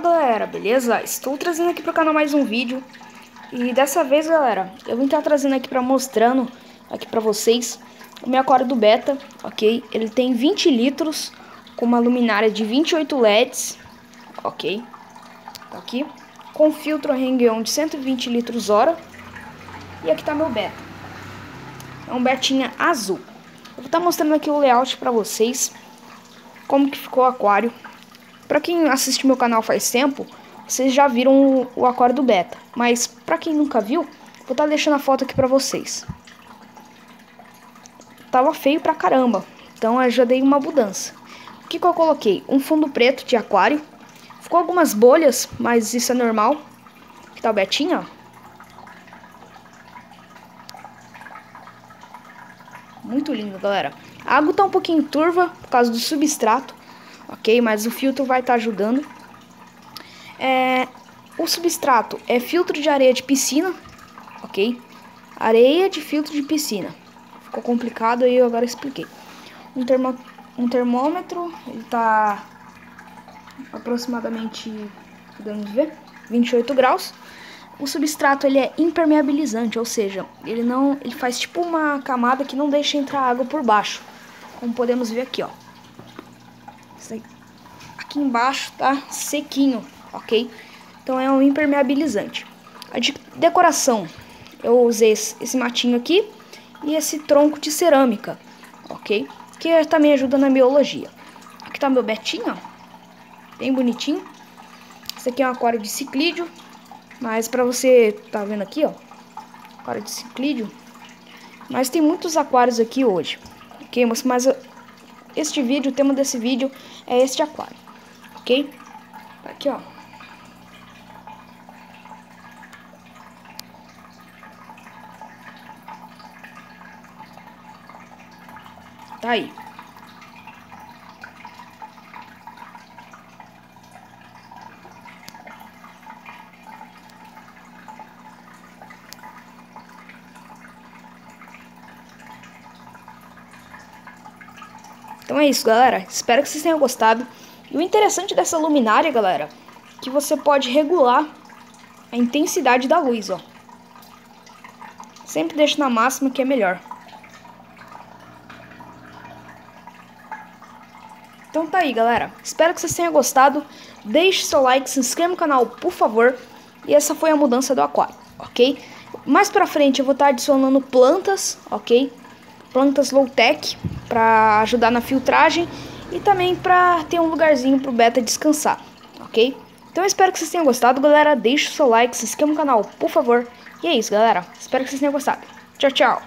Fala galera, beleza? Estou trazendo aqui para o canal mais um vídeo E dessa vez galera, eu vim estar trazendo aqui para mostrando aqui para vocês O meu aquário do Beta, ok? Ele tem 20 litros com uma luminária de 28 LEDs, ok? Tá aqui Com filtro Hang-On de 120 litros hora E aqui tá meu Beta É um Betinha azul Eu vou estar mostrando aqui o layout para vocês Como que ficou o aquário para quem assiste meu canal faz tempo, vocês já viram o, o aquário do Beta. Mas para quem nunca viu, vou estar tá deixando a foto aqui para vocês. Tava feio pra caramba, então eu já dei uma mudança. O que, que eu coloquei? Um fundo preto de aquário. Ficou algumas bolhas, mas isso é normal. Aqui tá o Betinho, ó. Muito lindo, galera. A água tá um pouquinho turva por causa do substrato ok? Mas o filtro vai estar tá ajudando. É, o substrato é filtro de areia de piscina, ok? Areia de filtro de piscina. Ficou complicado aí, eu agora expliquei. Um, termo, um termômetro, ele tá aproximadamente, podemos ver, 28 graus. O substrato ele é impermeabilizante, ou seja, ele não, ele faz tipo uma camada que não deixa entrar água por baixo, como podemos ver aqui, ó aqui embaixo tá sequinho, ok? Então é um impermeabilizante. A de decoração, eu usei esse, matinho aqui e esse tronco de cerâmica, ok? Que também ajuda na biologia. Aqui tá meu betinho, ó, bem bonitinho. Esse aqui é um aquário de ciclídeo, mas pra você, tá vendo aqui, ó, aquário de ciclídeo. Mas tem muitos aquários aqui hoje, ok? Mas este vídeo, o tema desse vídeo é este aquário ok? Tá aqui, ó. Tá aí. Então é isso, galera. Espero que vocês tenham gostado. E o interessante dessa luminária, galera, que você pode regular a intensidade da luz, ó. Sempre deixa na máxima que é melhor. Então tá aí, galera. Espero que vocês tenham gostado. Deixe seu like, se inscreva no canal, por favor. E essa foi a mudança do aquário, ok? Mais pra frente eu vou estar tá adicionando plantas, ok? Plantas low-tech para ajudar na filtragem e também para ter um lugarzinho pro beta descansar, ok? Então eu espero que vocês tenham gostado, galera. Deixe o seu like, se inscreva no canal, por favor. E é isso, galera. Espero que vocês tenham gostado. Tchau, tchau.